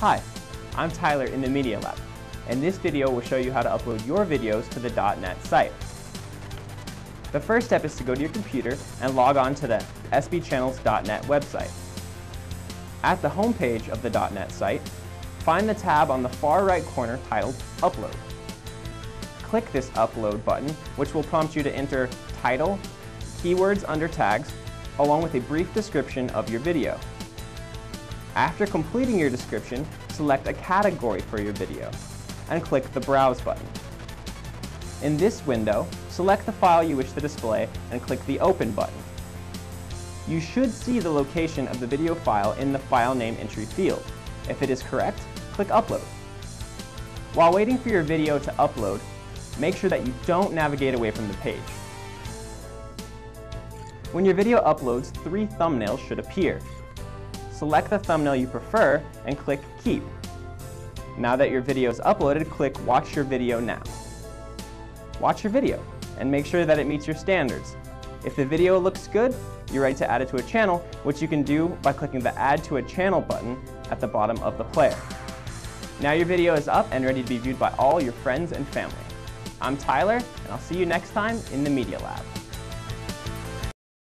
Hi, I'm Tyler in the Media Lab, and this video will show you how to upload your videos to the .NET site. The first step is to go to your computer and log on to the sbchannels.net website. At the home page of the .NET site, find the tab on the far right corner titled Upload. Click this Upload button, which will prompt you to enter title, keywords under tags, along with a brief description of your video. After completing your description, select a category for your video and click the Browse button. In this window, select the file you wish to display and click the Open button. You should see the location of the video file in the file name entry field. If it is correct, click Upload. While waiting for your video to upload, make sure that you don't navigate away from the page. When your video uploads, three thumbnails should appear. Select the thumbnail you prefer and click Keep. Now that your video is uploaded, click Watch your video now. Watch your video and make sure that it meets your standards. If the video looks good, you're ready to add it to a channel, which you can do by clicking the Add to a Channel button at the bottom of the player. Now your video is up and ready to be viewed by all your friends and family. I'm Tyler, and I'll see you next time in the Media Lab.